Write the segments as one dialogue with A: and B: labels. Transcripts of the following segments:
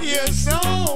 A: Yes, so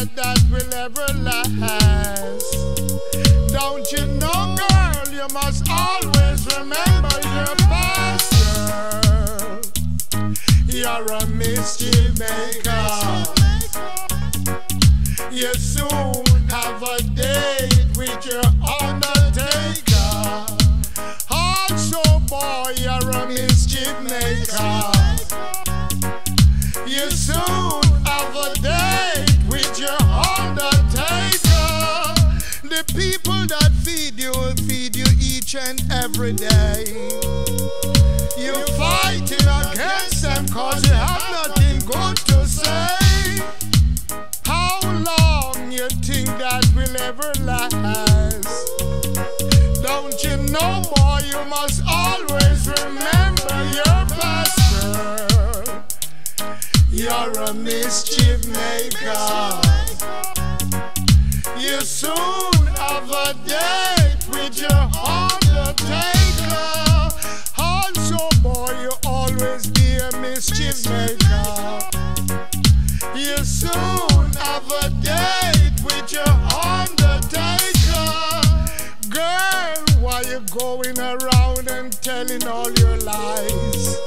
A: love that will ever last. Don't you know, girl, you must always remember your past, girl. You're a mischief maker. You soon have a date with your undertaker. Also, boy, you're a mischief maker. People that feed you will feed you each and every day. You're fighting against them cause you have nothing good to say. How long you think that will ever last? Don't you know why you must always remember your pastor? You're a mischief maker. You soon mischief maker. You soon have a date with your undertaker. Girl, why you going around and telling all your lies?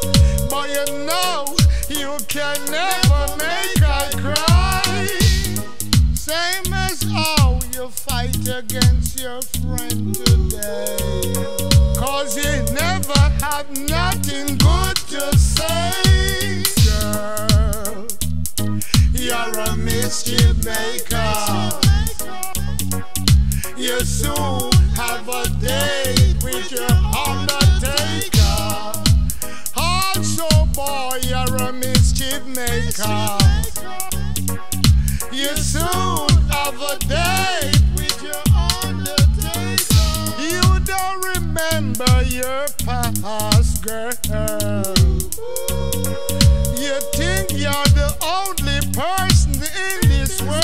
A: You know you can never make I cry. Same as how you fight against your friend today. Cause you never have nothing good to say, girl. You're a mischief maker. You soon have a date with your undertaker. Also, boy, you're a mischief maker. You soon have a date. your past, girl. You think you're the only person in this world.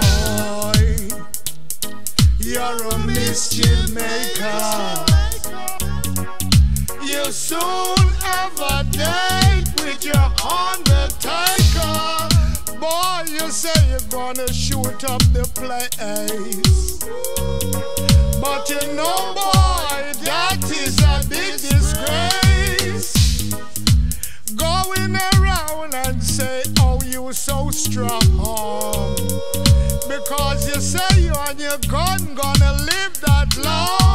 A: Boy, you're a mischief maker. You soon have a date with your undertaker. Boy, you say you're gonna shoot up the place. But you know around and say, Oh, you so strong. Because you say you and your gun gonna live that long.